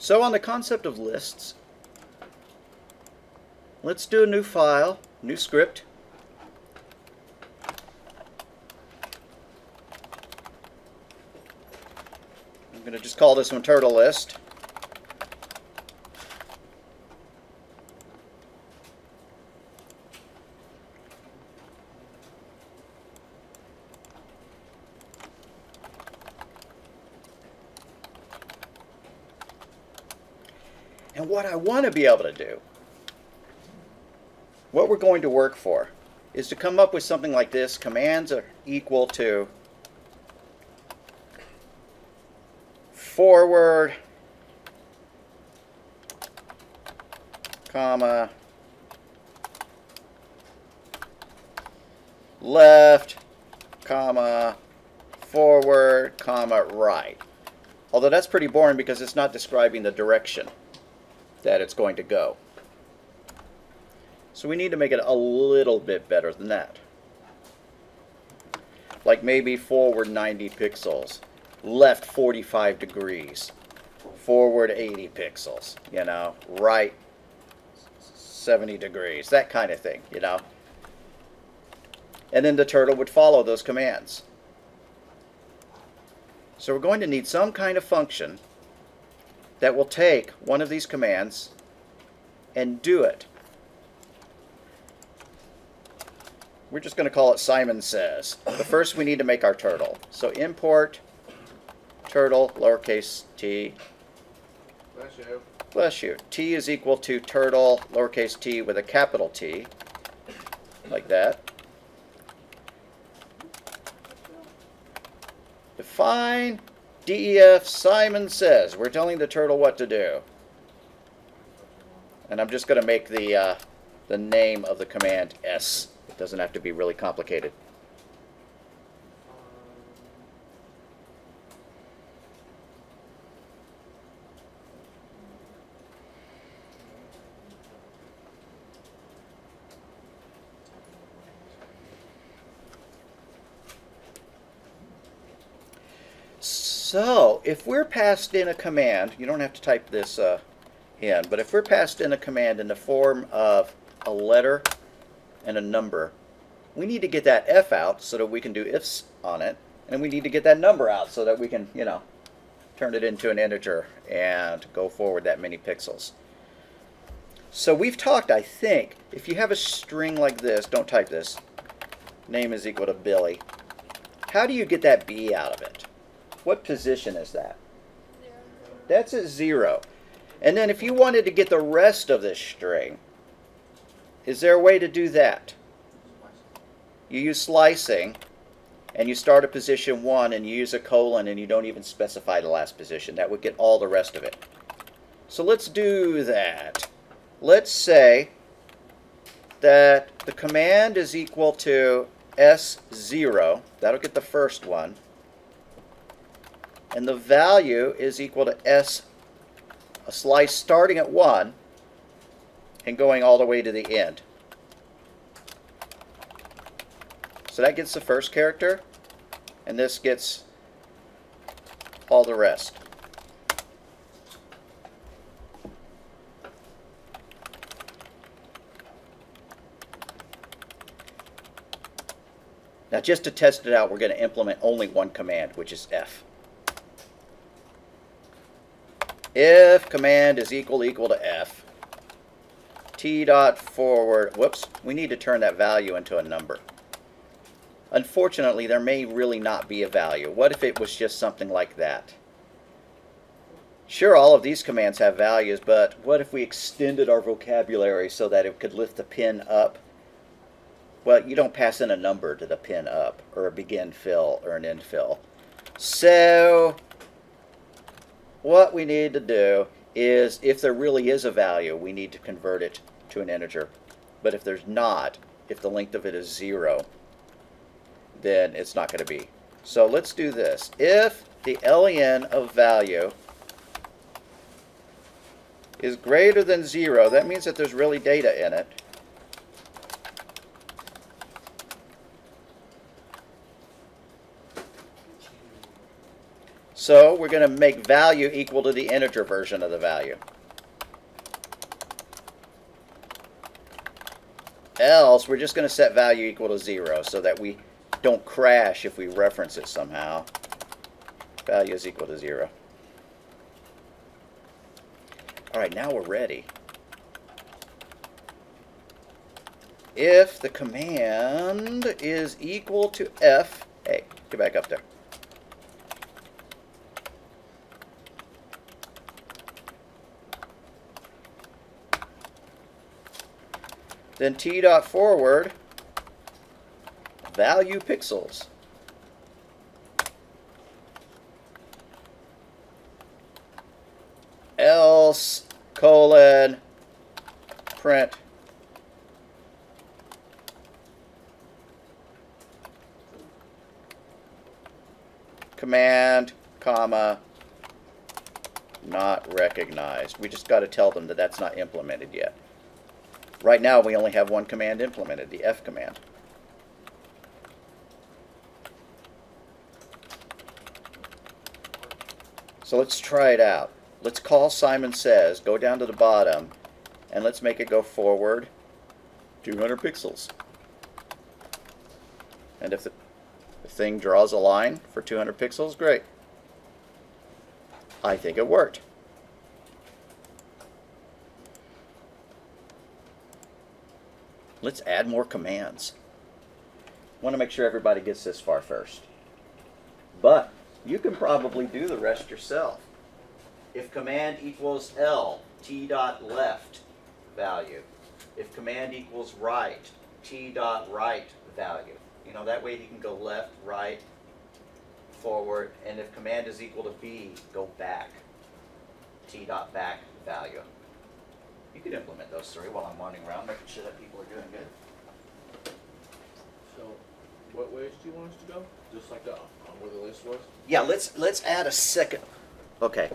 So on the concept of lists, let's do a new file, new script. I'm going to just call this one turtle list. What I want to be able to do, what we're going to work for, is to come up with something like this. Commands are equal to forward, comma, left, comma, forward, comma, right. Although that's pretty boring because it's not describing the direction that it's going to go. So we need to make it a little bit better than that. Like maybe forward 90 pixels, left 45 degrees, forward 80 pixels, you know, right 70 degrees, that kind of thing, you know. And then the turtle would follow those commands. So we're going to need some kind of function that will take one of these commands and do it. We're just going to call it Simon Says. But first we need to make our turtle. So import turtle, lowercase t. Bless you. Bless you. T is equal to turtle, lowercase t with a capital T. Like that. Define DEF Simon says. We're telling the turtle what to do. And I'm just going to make the, uh, the name of the command S. It doesn't have to be really complicated. So, if we're passed in a command, you don't have to type this uh, in, but if we're passed in a command in the form of a letter and a number, we need to get that F out so that we can do ifs on it, and we need to get that number out so that we can, you know, turn it into an integer and go forward that many pixels. So we've talked, I think, if you have a string like this, don't type this, name is equal to Billy, how do you get that B out of it? What position is that? That's at zero. And then if you wanted to get the rest of this string, is there a way to do that? You use slicing, and you start at position 1, and you use a colon, and you don't even specify the last position. That would get all the rest of it. So let's do that. Let's say that the command is equal to S0. That'll get the first one and the value is equal to S, a slice starting at 1 and going all the way to the end. So that gets the first character, and this gets all the rest. Now just to test it out, we're going to implement only one command, which is F. if command is equal equal to f, t dot forward, whoops, we need to turn that value into a number. Unfortunately, there may really not be a value. What if it was just something like that? Sure, all of these commands have values, but what if we extended our vocabulary so that it could lift the pin up? Well, you don't pass in a number to the pin up, or a begin fill, or an end fill. So, what we need to do is, if there really is a value, we need to convert it to an integer. But if there's not, if the length of it is 0, then it's not going to be. So let's do this. If the len of value is greater than 0, that means that there's really data in it. So we're going to make value equal to the integer version of the value. Else, we're just going to set value equal to 0 so that we don't crash if we reference it somehow. Value is equal to 0. All right, now we're ready. If the command is equal to f, hey, get back up there. Then t dot forward value pixels. Else colon print command comma not recognized. We just got to tell them that that's not implemented yet. Right now we only have one command implemented, the F command. So let's try it out. Let's call Simon Says, go down to the bottom, and let's make it go forward 200 pixels. And if the, thing draws a line for 200 pixels, great. I think it worked. Let's add more commands. want to make sure everybody gets this far first. But you can probably do the rest yourself. If command equals L, T dot left value. If command equals right, T dot right value. You know, that way he can go left, right, forward, and if command is equal to B, go back. T dot back value. You could implement those three while I'm wandering around, making sure that people are doing good. So, what ways do you want us to go? Just like the, on where the list was? Yeah, let's let's add a second. Okay,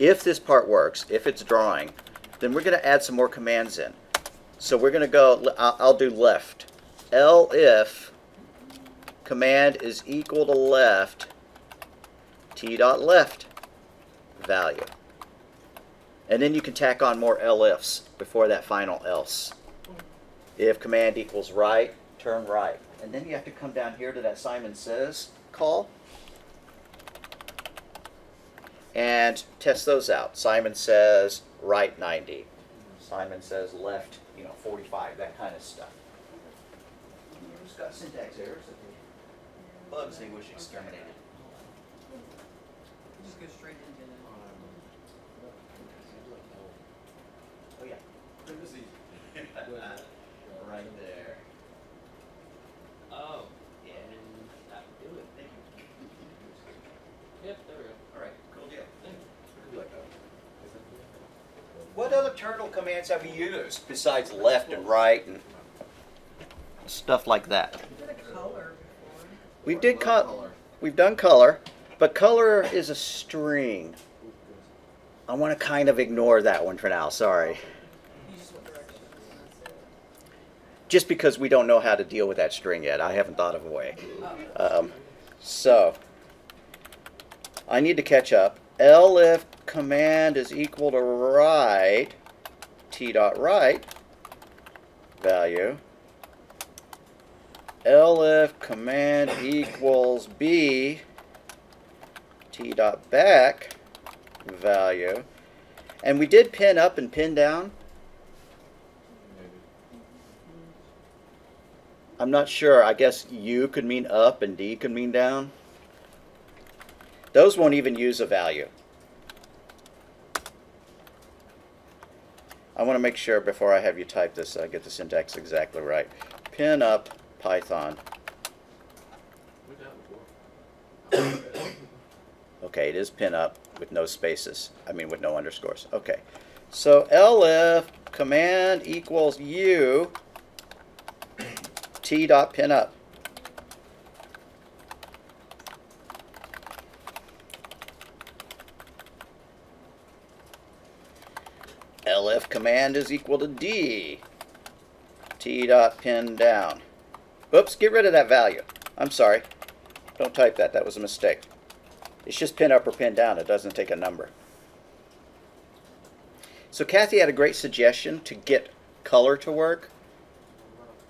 if this part works, if it's drawing, then we're going to add some more commands in. So we're going to go. I'll, I'll do left. elif command is equal to left. T dot left value. And then you can tack on more elifs before that final else. If command equals right, turn right. And then you have to come down here to that Simon Says call and test those out. Simon says right 90. Simon says left, you know, 45, that kind of stuff. It's got syntax errors bugs they wish exterminated. Just go straight into the. Oh yeah. Right there. Oh, Yeah. and that would do it. Thank you. Yep, there we go. All right, cool deal. Thank you. What other turtle commands have we used besides left and right and stuff like that? We did a color before. We did cut. We've done color, but color is a string. I want to kind of ignore that one for now. Sorry. You just want directions and that's it. Just because we don't know how to deal with that string yet. I haven't thought of a way. Um, so, I need to catch up. elif command is equal to right, t dot right value. elif command equals b, t dot back value. And we did pin up and pin down. I'm not sure. I guess U could mean up and D could mean down. Those won't even use a value. I want to make sure before I have you type this, I get the syntax exactly right. Pin up Python. Okay, it is pin up with no spaces. I mean with no underscores. Okay. So elif command equals U T dot pin up. elif command is equal to D T dot pin down. Oops, get rid of that value. I'm sorry. Don't type that. That was a mistake. It's just pin up or pin down. It doesn't take a number. So Kathy had a great suggestion to get color to work.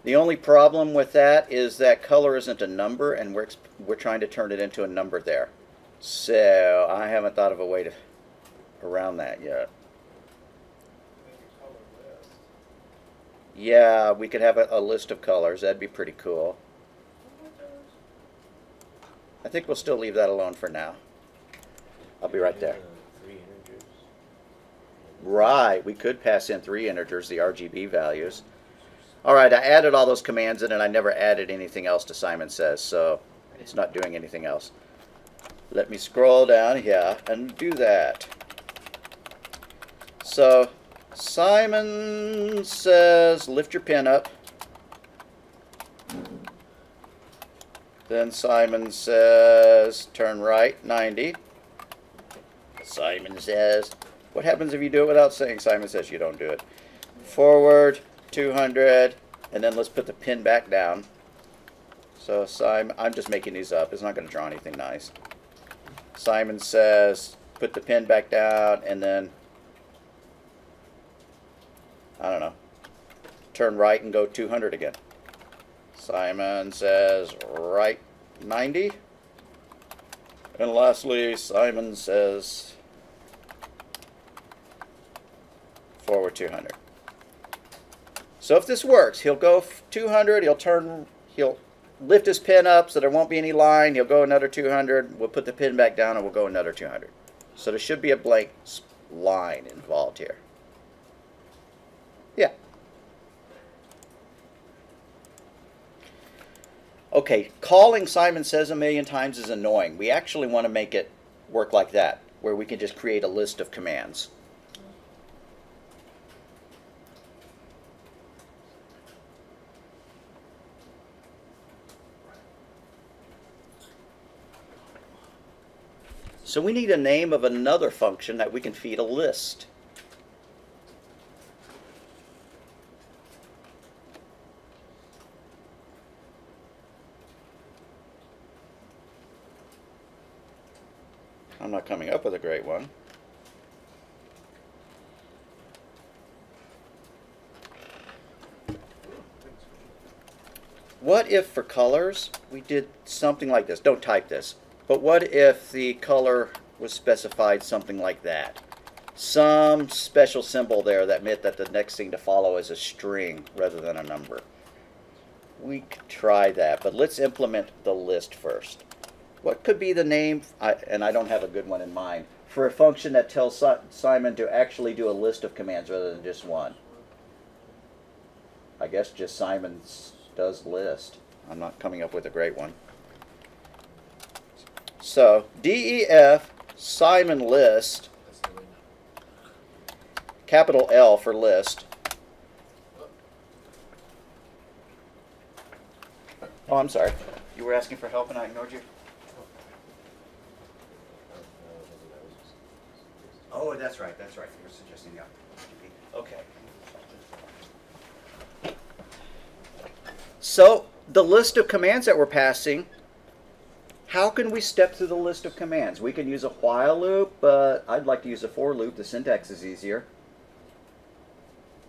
The only problem with that is that color isn't a number, and we're, we're trying to turn it into a number there. So I haven't thought of a way to around that yet. Yeah, we could have a, a list of colors. That'd be pretty cool. I think we'll still leave that alone for now. I'll be right there. Right, we could pass in three integers, the RGB values. All right, I added all those commands in and I never added anything else to Simon Says, so it's not doing anything else. Let me scroll down here and do that. So, Simon says lift your pin up. Then Simon says turn right 90. Simon says what happens if you do it without saying Simon says you don't do it? Forward 200 and then let's put the pin back down. So Simon, I'm just making these up. It's not going to draw anything nice. Simon says put the pin back down and then I don't know. Turn right and go 200 again. Simon says right 90. And lastly, Simon says forward 200. So if this works, he'll go 200, he'll turn, he'll lift his pin up so there won't be any line, he'll go another 200, we'll put the pin back down and we'll go another 200. So there should be a blank line involved here. Yeah. Okay, calling Simon Says a million times is annoying. We actually want to make it work like that, where we can just create a list of commands. So we need a name of another function that we can feed a list. I'm not coming up with a great one. What if for colors we did something like this? Don't type this. But what if the color was specified something like that? Some special symbol there that meant that the next thing to follow is a string rather than a number. We could try that, but let's implement the list first. What could be the name, I, and I don't have a good one in mind, for a function that tells Si- Simon to actually do a list of commands rather than just one? I guess just Simon's does list. I'm not coming up with a great one. So DEF Simon list, That's the way capital L for list. Oh, I'm sorry. You were asking for help and I ignored you? Oh, that's right, that's right. You were suggesting the Okay. So, the list of commands that we're passing, how can we step through the list of commands? We can use a while loop, but I'd like to use a for loop. The syntax is easier.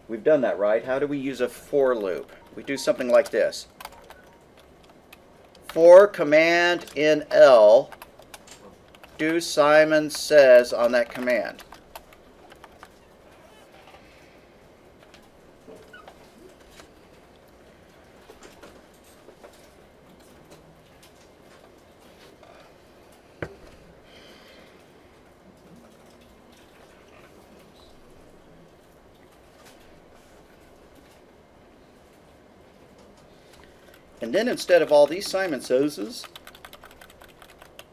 We've done that, right? How do we use a for loop? We do something like this. For command in L, do Simon says on that command. And then instead of all these Simon Sazes,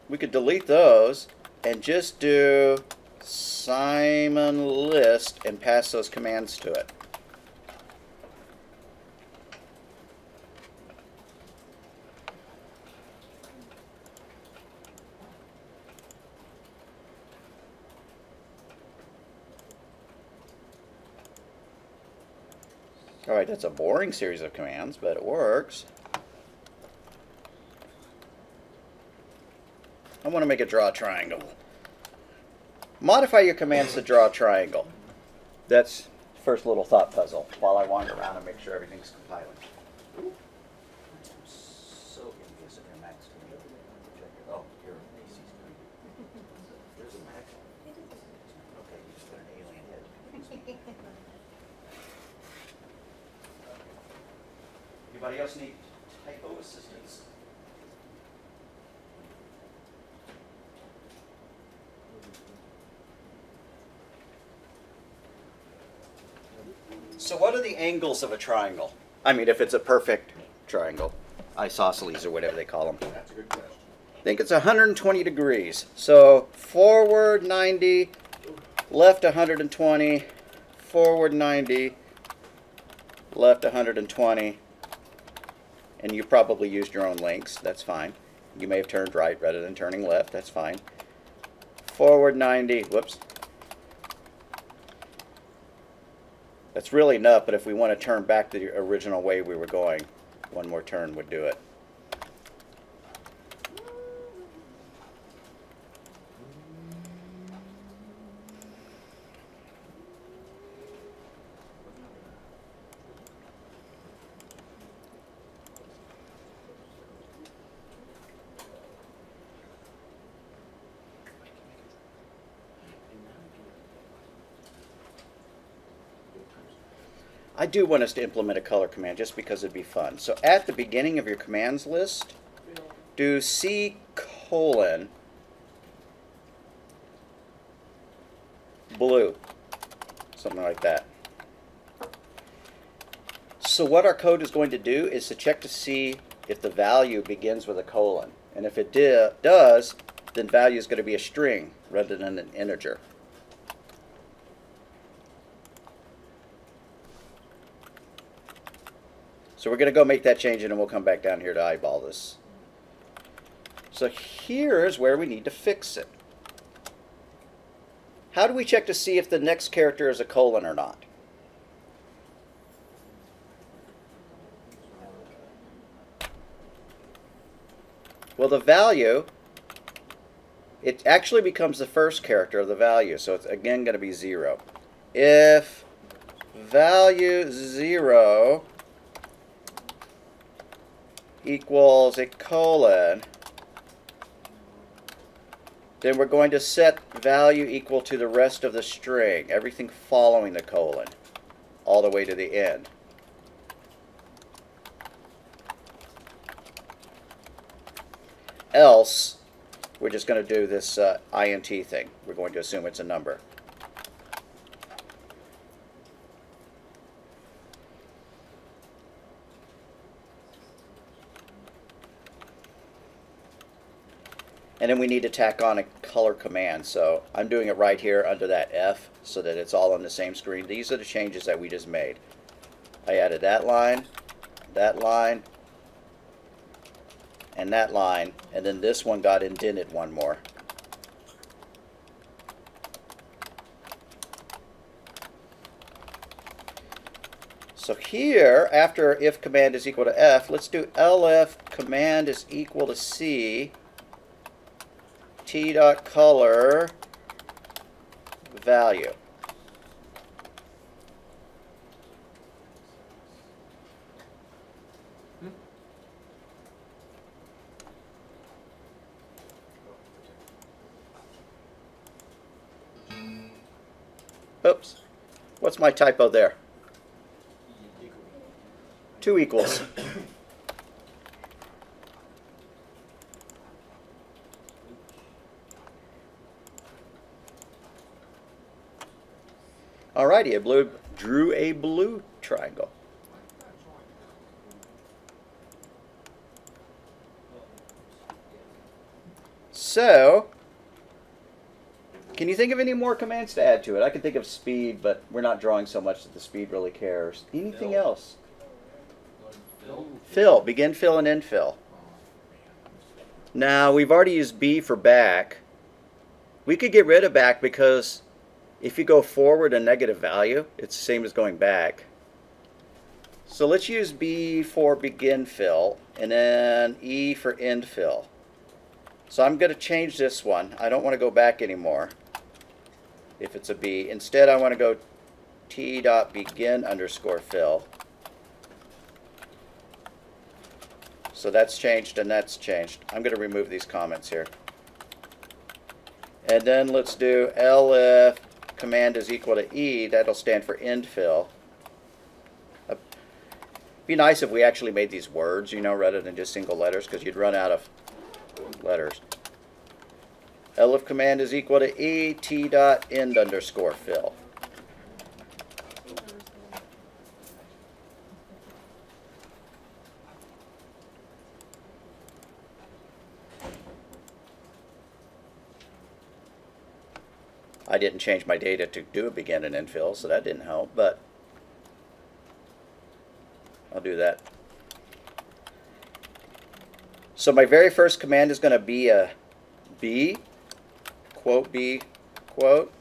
we could delete those and just do Simon list and pass those commands to it. Alright, that's a boring series of commands, but it works. I want to make a draw triangle. Modify your commands to draw a triangle. That's the first little thought puzzle while I wander around and make sure everything's compiling. I'm so envious of your Mac screen. Oh, your AC screen. There's a Mac. Okay, you just got an alien head. Anybody else need typo assistance? So what are the angles of a triangle? I mean, if it's a perfect triangle, isosceles or whatever they call them. That's a good question. I think it's 120 degrees. So forward 90, left 120, forward 90, left 120. And you probably used your own links. That's fine. You may have turned right rather than turning left. That's fine. Forward 90. Whoops. That's really enough, but if we want to turn back to the original way we were going, one more turn would do it. Do want us to implement a color command just because it'd be fun. So at the beginning of your commands list, do C colon blue, something like that. So what our code is going to do is to check to see if the value begins with a colon. And if it does, then value is going to be a string rather than an integer. So we're going to go make that change and then we'll come back down here to eyeball this. So here's where we need to fix it. How do we check to see if the next character is a colon or not? Well, the value, it actually becomes the first character of the value, so it's again going to be 0. If value 0 equals a colon, then we're going to set value equal to the rest of the string, everything following the colon, all the way to the end. Else, we're just going to do this uh, int thing. We're going to assume it's a number. And then we need to tack on a color command. So I'm doing it right here under that F so that it's all on the same screen. These are the changes that we just made. I added that line, that line, and that line. And then this one got indented one more. So here, after if command is equal to F, let's do elif command is equal to C t dot color value. Oops. What's my typo there? Two equals. Alrighty, I blew, drew a blue triangle. So, can you think of any more commands to add to it? I can think of speed, but we're not drawing so much that the speed really cares. Anything Fill. else? Phil? Fill, begin fill and end fill. Now, we've already used B for back. We could get rid of back because if you go forward a negative value, it's the same as going back. So let's use B for begin fill and then E for end fill. So I'm going to change this one. I don't want to go back anymore if it's a B. Instead, I want to go T dot begin underscore fill. So that's changed and that's changed. I'm going to remove these comments here. And then let's do elif command is equal to E. That'll stand for end fill. Uh, Be nice if we actually made these words, you know, rather than just single letters, because you'd run out of letters. elif command is equal to E, T dot end underscore fill. I didn't change my data to do a begin and end fill, so that didn't help, but I'll do that. So my very first command is going to be a B, quote B, quote.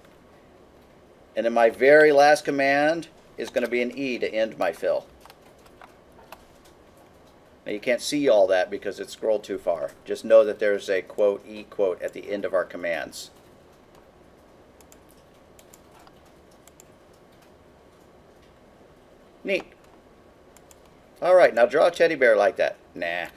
And then my very last command is going to be an E to end my fill. Now you can't see all that because it's scrolled too far. Just know that there's a quote E quote at the end of our commands. Neat. All right, now draw a teddy bear like that. Nah.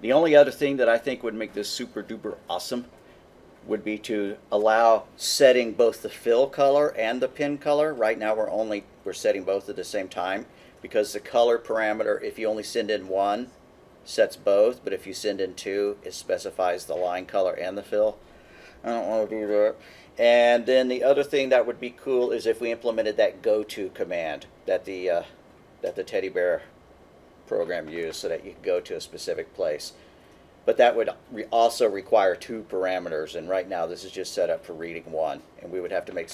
The only other thing that I think would make this super duper awesome would be to allow setting both the fill color and the pin color. Right now we're only we're setting both at the same time because the color parameter, if you only send in one, sets both, but if you send in two, it specifies the line color and the fill. I don't want to do that. And then the other thing that would be cool is if we implemented that go to command that the uh, that the teddy bear program used so that you could go to a specific place. But that would re also require two parameters, and right now this is just set up for reading one, and we would have to make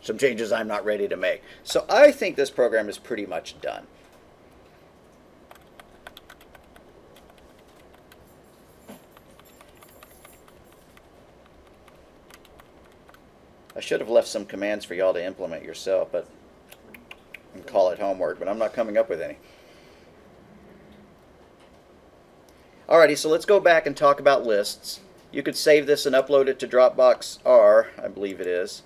some changes I'm not ready to make. So I think this program is pretty much done. I should have left some commands for y'all to implement yourself, but and call it homework, but I'm not coming up with any. Alrighty, so let's go back and talk about lists. You could save this and upload it to Dropbox R, I believe it is.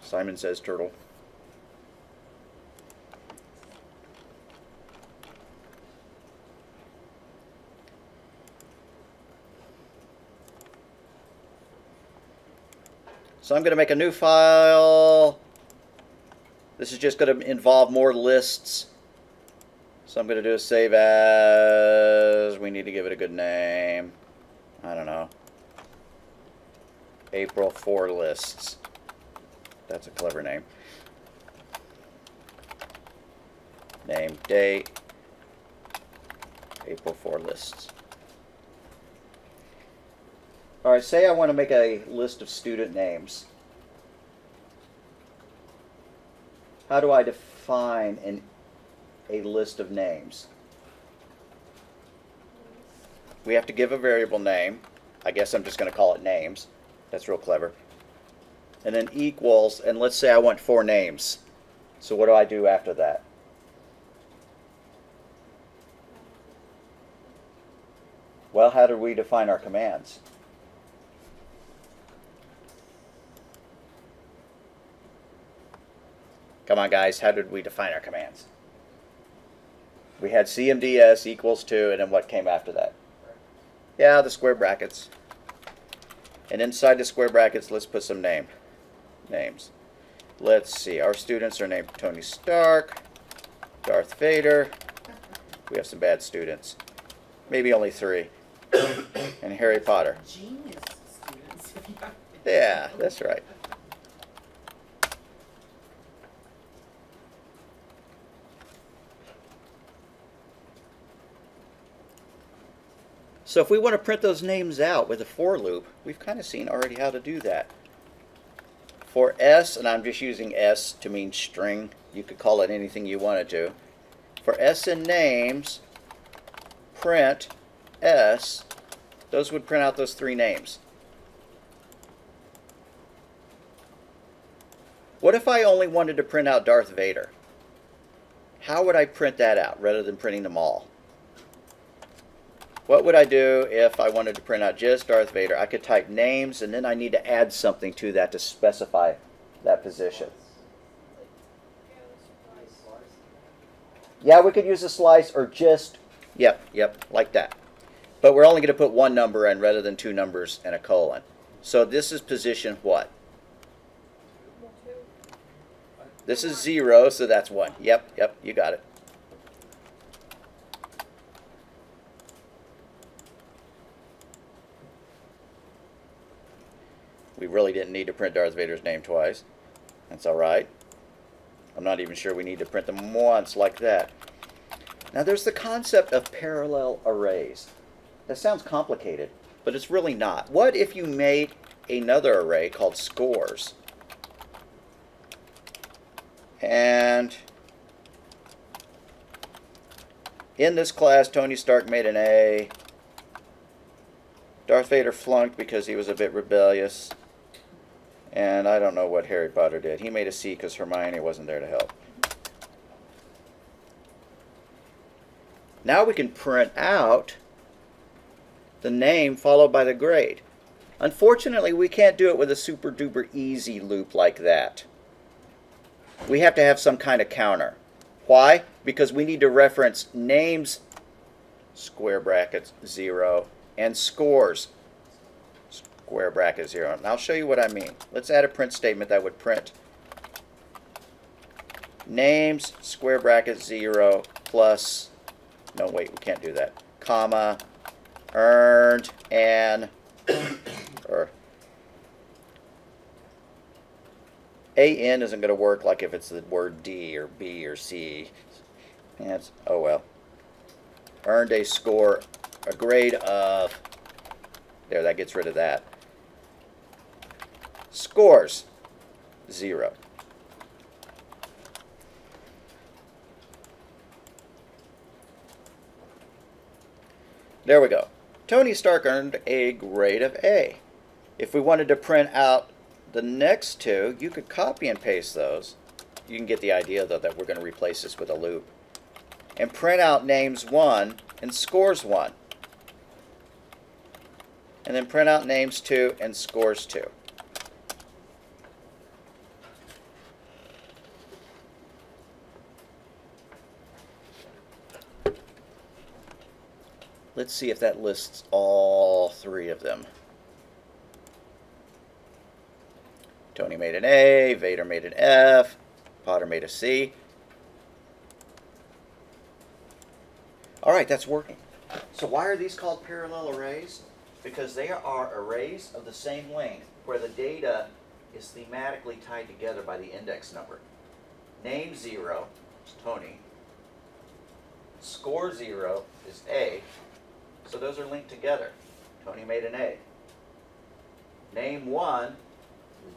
Simon says turtle. So I'm going to make a new file. This is just going to involve more lists. So I'm going to do a save as. We need to give it a good name. I don't know. April 4 lists. That's a clever name. Name, date, April 4 lists. All right, say I want to make a list of student names. How do I define an, a list of names? We have to give a variable name. I guess I'm just going to call it names. That's real clever. And then equals, and let's say I want four names. So what do I do after that? Well, how do we define our commands? Come on, guys. How did we define our commands? We had CMDS equals 2, and then what came after that? Yeah, the square brackets. And inside the square brackets, let's put some name names. Let's see. Our students are named Tony Stark, Darth Vader. We have some bad students. Maybe only three. and Harry Potter. Genius students. Yeah, that's right. So if we want to print those names out with a for loop, we've kind of seen already how to do that. For S, and I'm just using S to mean string, you could call it anything you wanted to. For S in names, print S, those would print out those three names. What if I only wanted to print out Darth Vader? How would I print that out rather than printing them all? What would I do if I wanted to print out just Darth Vader? I could type names and then I need to add something to that to specify that position. Yeah, we could use a slice or just, yep, yep, like that. But we're only going to put one number in rather than two numbers and a colon. So this is position what? This is zero, so that's one. Yep, yep, you got it. Really didn't need to print Darth Vader's name twice. That's alright. I'm not even sure we need to print them once like that. Now there's the concept of parallel arrays. That sounds complicated, but it's really not. What if you made another array called scores? And in this class, Tony Stark made an A. Darth Vader flunked because he was a bit rebellious. And I don't know what Harry Potter did. He made a C because Hermione wasn't there to help. Now we can print out the name followed by the grade. Unfortunately, we can't do it with a super duper easy loop like that. We have to have some kind of counter. Why? Because we need to reference names, square brackets, 0, and scores, square bracket 0. And I'll show you what I mean. Let's add a print statement that would print names, square bracket 0, plus, no wait, we can't do that, comma, earned, and, or, AN isn't going to work like if it's the word D or B or C. And oh well. Earned a score, a grade of, there, that gets rid of that. Scores, zero. There we go. Tony Stark earned a grade of A. If we wanted to print out the next two, you could copy and paste those. You can get the idea, though, that we're going to replace this with a loop. And print out names 1 and scores 1. And then print out names 2 and scores 2. Let's see if that lists all three of them. Tony made an A, Vader made an F, Potter made a C. All right, that's working. So why are these called parallel arrays? Because they are arrays of the same length where the data is thematically tied together by the index number. Name 0 is Tony. Score 0 is A. So those are linked together. Tony made an A. Name 1 is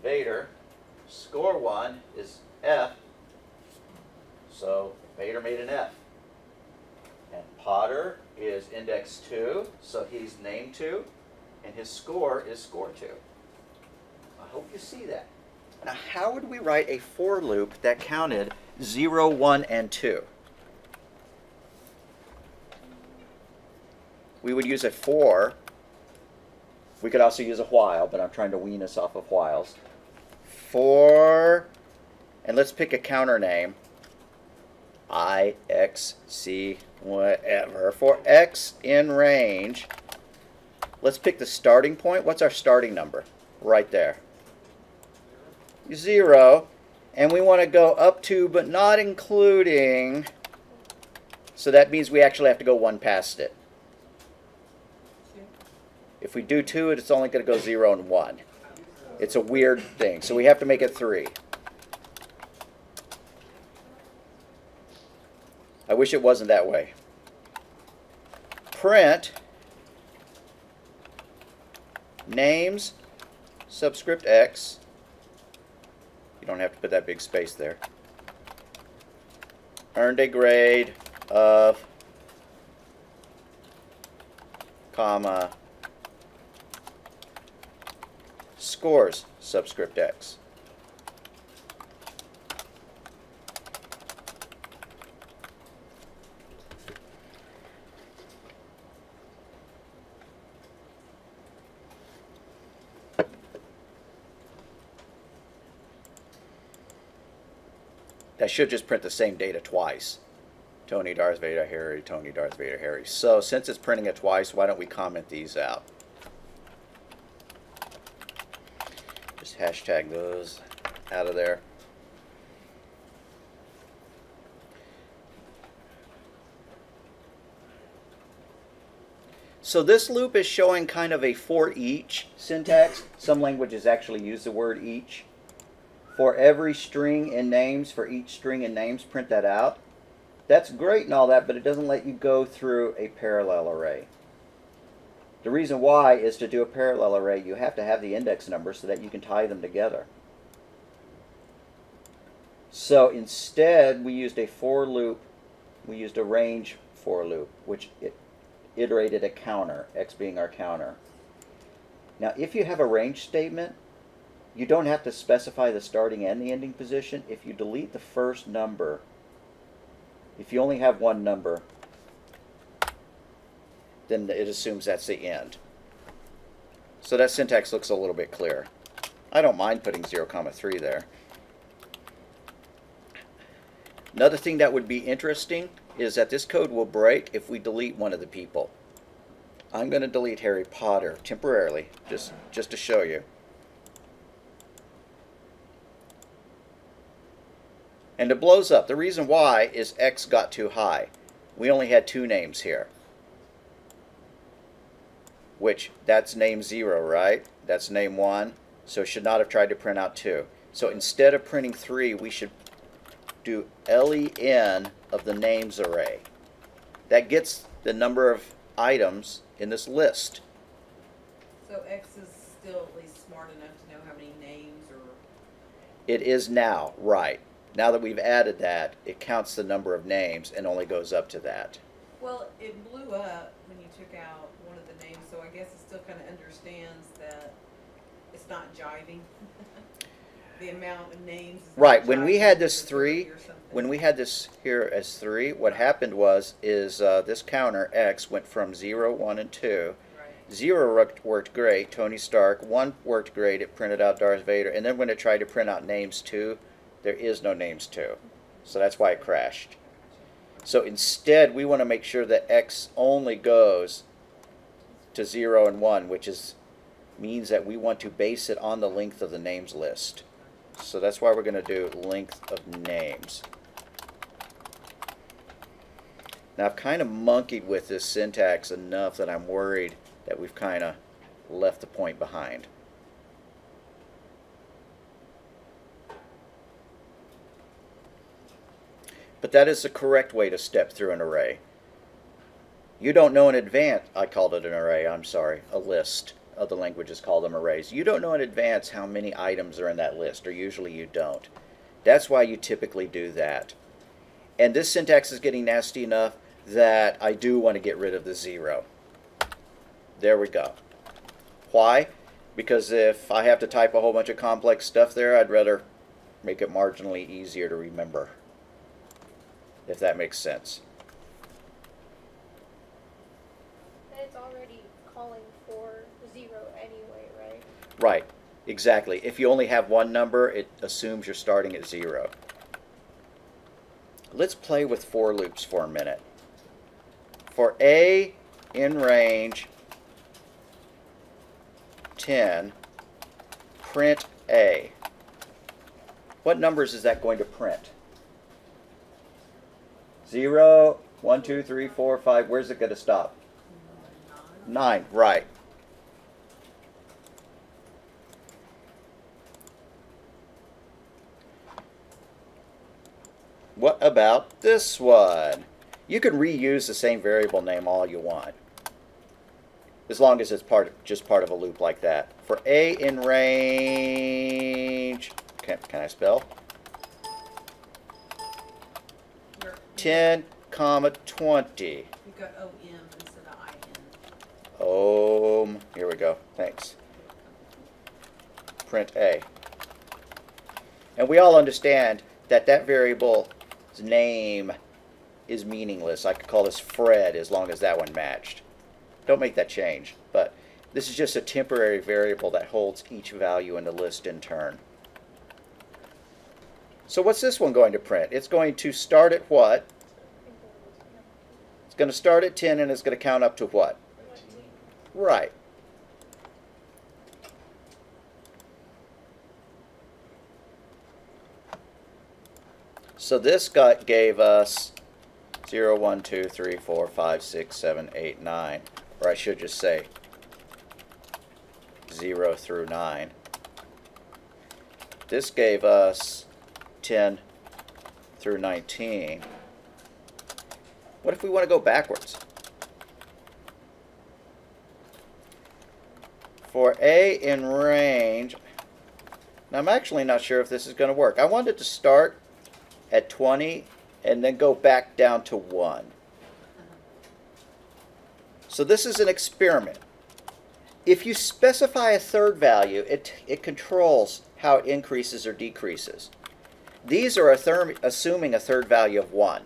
Vader. Score 1 is F. So Vader made an F. And Potter is index 2, so he's name 2. And his score is score 2. I hope you see that. Now, how would we write a for loop that counted 0, 1, and 2? We would use a for. We could also use a while, but I'm trying to wean us off of whiles. For, and let's pick a counter name. I, X, C, whatever. For X in range, let's pick the starting point. What's our starting number? Right there. Zero. And we want to go up to, but not including. So that means we actually have to go one past it. If we do two, it's only going to go zero and one. It's a weird thing. So we have to make it three. I wish it wasn't that way. Print names subscript x. You don't have to put that big space there. Earned a grade of comma scores subscript x. That should just print the same data twice. Tony Darth Vader Harry, Tony Darth Vader Harry. So since it's printing it twice, why don't we comment these out? Hashtag those out of there. So this loop is showing kind of a for each syntax. Some languages actually use the word each. For every string in names, for each string in names, print that out. That's great and all that, but it doesn't let you go through a parallel array. The reason why is to do a parallel array, you have to have the index number so that you can tie them together. So instead, we used a for loop, we used a range for loop, which it iterated a counter, x being our counter. Now, if you have a range statement, you don't have to specify the starting and the ending position. If you delete the first number, if you only have one number, then it assumes that's the end. So that syntax looks a little bit clearer. I don't mind putting 0, comma 3 there. Another thing that would be interesting is that this code will break if we delete one of the people. I'm going to delete Harry Potter temporarily, just, just to show you. And it blows up. The reason why is X got too high. We only had two names here. Which, that's name 0, right? That's name 1. So it should not have tried to print out 2. So instead of printing 3, we should do len of the names array. That gets the number of items in this list. So X is still at least smart enough to know how many names or, It is now, right. Now that we've added that, it counts the number of names and only goes up to that. well, it blew up when you took out one of the names, so I guess it still kinda understands that it's not jiving. The amount of names Right, when we had this three, three. When we had this here as 3, what happened was is uh, this counter X went from zero, one, and 2. Right. 0 worked, worked great, Tony Stark. 1 worked great, it printed out Darth Vader. And then when it tried to print out names 2, there is no names 2. So that's why it crashed. So instead, we want to make sure that X only goes to 0 and 1, which is means that we want to base it on the length of the names list. So that's why we're going to do length of names. Now I've kind of monkeyed with this syntax enough that I'm worried that we've kind of left the point behind. But that is the correct way to step through an array. You don't know in advance, I called it an array, I'm sorry, a list. Other languages call them arrays. You don't know in advance how many items are in that list, or usually you don't. That's why you typically do that. And this syntax is getting nasty enough that I do want to get rid of the zero. There we go. Why? Because if I have to type a whole bunch of complex stuff there, I'd rather make it marginally easier to remember. If that makes sense. It's already calling for zero anyway, right? Exactly. If you only have one number, it assumes you're starting at zero. Let's play with for loops for a minute. For A in range 10, print A. What numbers is that going to print? Zero, one, two, three, four, five. Where's it going to stop? Nine, right. What about this one? You can reuse the same variable name all you want. As long as it's part of, just part of a loop like that. For A in range, can, can I spell? 10, comma 20. You've got O M instead of I N. Um, here we go. Thanks. Print A. And we all understand that that name is meaningless. I could call this Fred as long as that one matched. Don't make that change. But this is just a temporary variable that holds each value in the list in turn. So what's this one going to print? It's going to start at what? It's going to start at 10 and it's going to count up to what? Right. So this got gave us 0, 1, 2, 3, 4, 5, 6, 7, 8, 9. Or I should just say 0 through 9. This gave us 10 through 19. What if we want to go backwards? For A in range, now I'm actually not sure if this is going to work. I wanted to start at 20 and then go back down to 1. So this is an experiment. If you specify a third value, it, it controls how it increases or decreases. These are a assuming a third value of 1.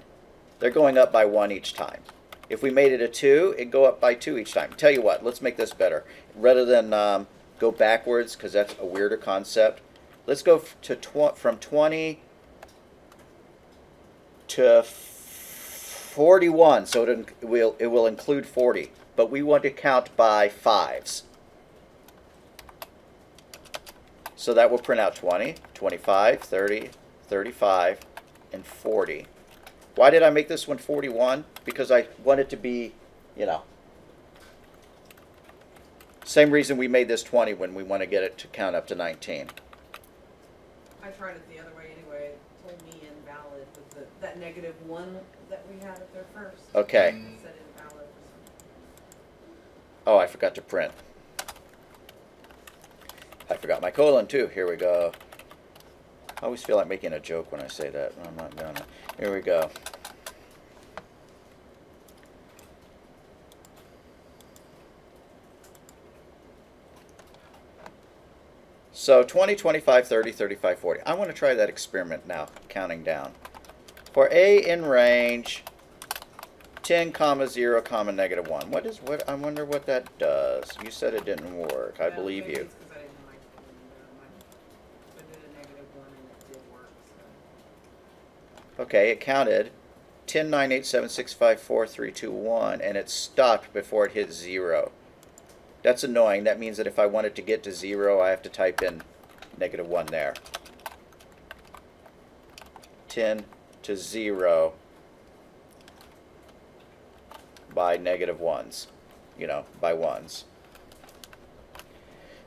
They're going up by 1 each time. If we made it a 2, it'd go up by 2 each time. Tell you what, let's make this better. Rather than um, go backwards, because that's a weirder concept, let's go to tw- from 20 to 41. So it, will, it will include 40. But we want to count by fives. So that will print out 20, 25, 30, 35, and 40. Why did I make this one 41? Because I want it to be, you know, same reason we made this 20 when we want to get it to count up to 19. I tried it the other way anyway, it told me invalid with the, that negative one that we had up there first. Okay. It said invalid for some. Oh, I forgot to print. I forgot my colon too. Here we go. I always feel like making a joke when I say that. I'm not gonna. Here we go. So 20, 25, 30, 35, 40. I want to try that experiment now, counting down. For A in range, 10 comma 0 comma negative 1 what is what i wonder what that does. You said it didn't work. I believe you. it's 'cause I didn't know I couldn't, my- I did a negative one and it did work, so. okay it counted 10 9 8 7 6 5 4 3 2 1 and it stopped before it hit 0 that's annoying. That means that if i wanted to get to 0 i have to type in negative 1 there. 10 to 0 by negative negative ones, you know, by ones.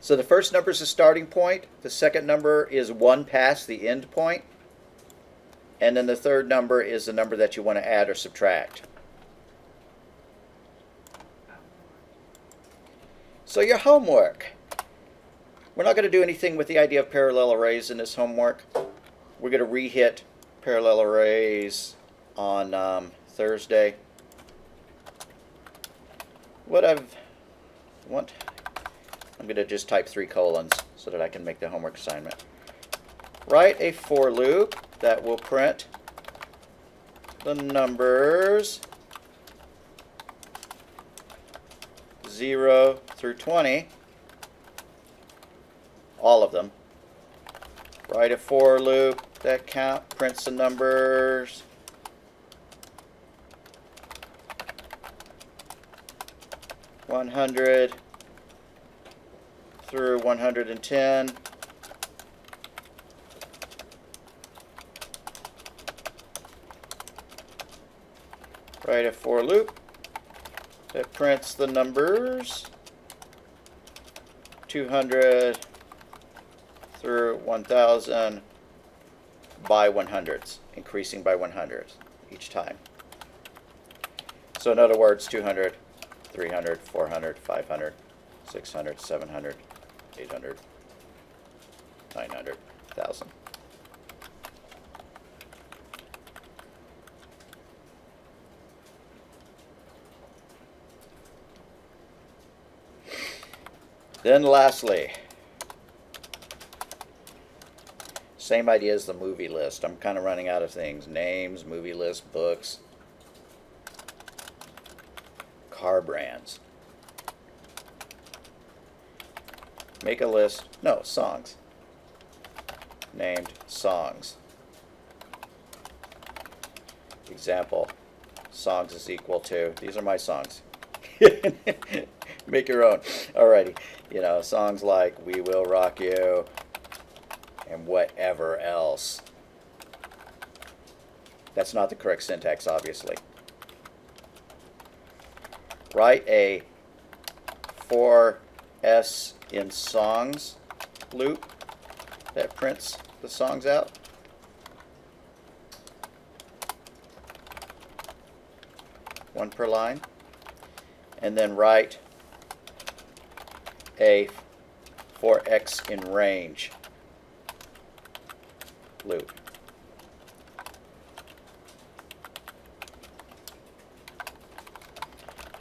So the first number is the starting point, the second number is one past the end point, and then the third number is the number that you want to add or subtract. So your homework. We're not going to do anything with the idea of parallel arrays in this homework. We're going to re-hit parallel arrays on um, Thursday. What I've want, I'm going to just type three colons so that I can make the homework assignment. Write a for loop that will print the numbers 0 through 20, all of them. Write a for loop that count prints the numbers one hundred through one hundred and ten. Write a for loop that prints the numbers two hundred through one thousand by one hundreds, increasing by one hundred each time. So in other words, 200, 300, 400, 500, 600, 700, 800, 900, 1,000. Then lastly, same idea as the movie list. I'm kind of running out of things. Names, movie list, books, car brands. Make a list. No, songs. Named songs. example, songs is equal to, these are my songs. Make your own. Alrighty. You know, songs like We Will Rock You and whatever else. That's not the correct syntax, obviously. Write a for S in songs loop that prints the songs out. One per line. And then write a for X in range loop.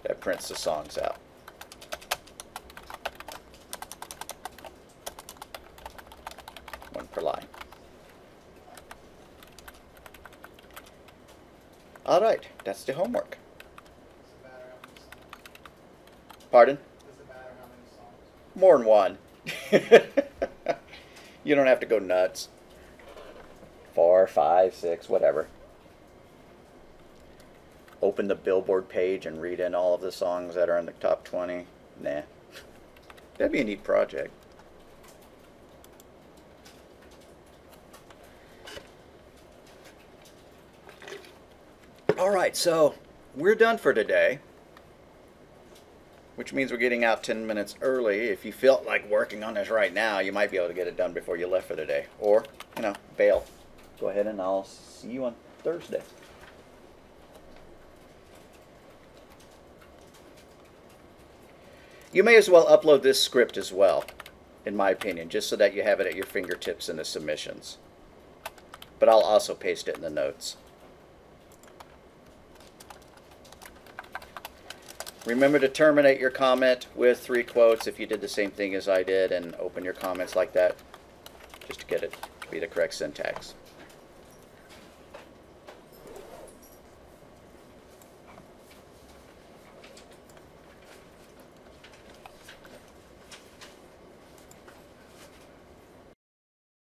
That prints the songs out. One per line. All right, that's the homework. Pardon? More than one. you don't have to go nuts. Four, five, six, whatever. Open the Billboard page and read in all of the songs that are in the top 20. Nah. That'd be a neat project. All right, so we're done for today which means we're getting out 10 minutes early. If you felt like working on this right now, you might be able to get it done before you left for the day. Or, you know, bail. Go ahead and I'll see you on Thursday. You may as well upload this script as well, in my opinion, just so that you have it at your fingertips in the submissions. But I'll also paste it in the notes. Remember to terminate your comment with three quotes if you did the same thing as I did and open your comments like that, just to get it to be the correct syntax.